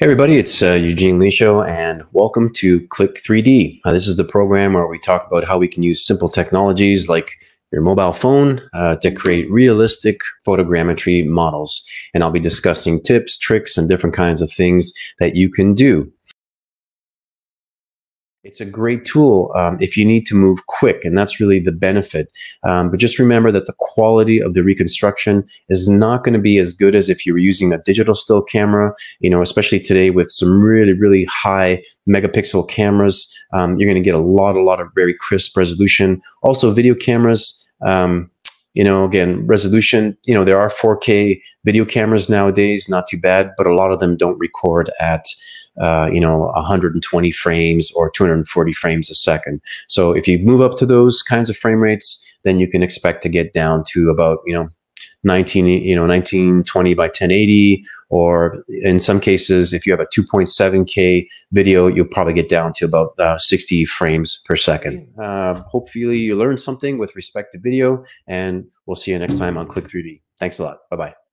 Hey everybody, it's uh, Eugene Liscio and welcome to Click 3D. Uh, this is the program where we talk about how we can use simple technologies like your mobile phone uh, to create realistic photogrammetry models. And I'll be discussing tips, tricks, and different kinds of things that you can do. It's a great tool um, if you need to move quick, and that's really the benefit. Um, but just remember that the quality of the reconstruction is not going to be as good as if you were using a digital still camera. You know, especially today with some really, really high megapixel cameras, um, you're going to get a lot, a lot of very crisp resolution. Also, video cameras. Um, you know, again, resolution, you know, there are 4K video cameras nowadays, not too bad, but a lot of them don't record at, uh, you know, 120 frames or 240 frames a second. So if you move up to those kinds of frame rates, then you can expect to get down to about, you know, 19, you know, 1920 by 1080, or in some cases, if you have a 2.7K video, you'll probably get down to about uh, 60 frames per second. Uh, hopefully you learned something with respect to video and we'll see you next time on Click 3D. Thanks a lot. Bye-bye.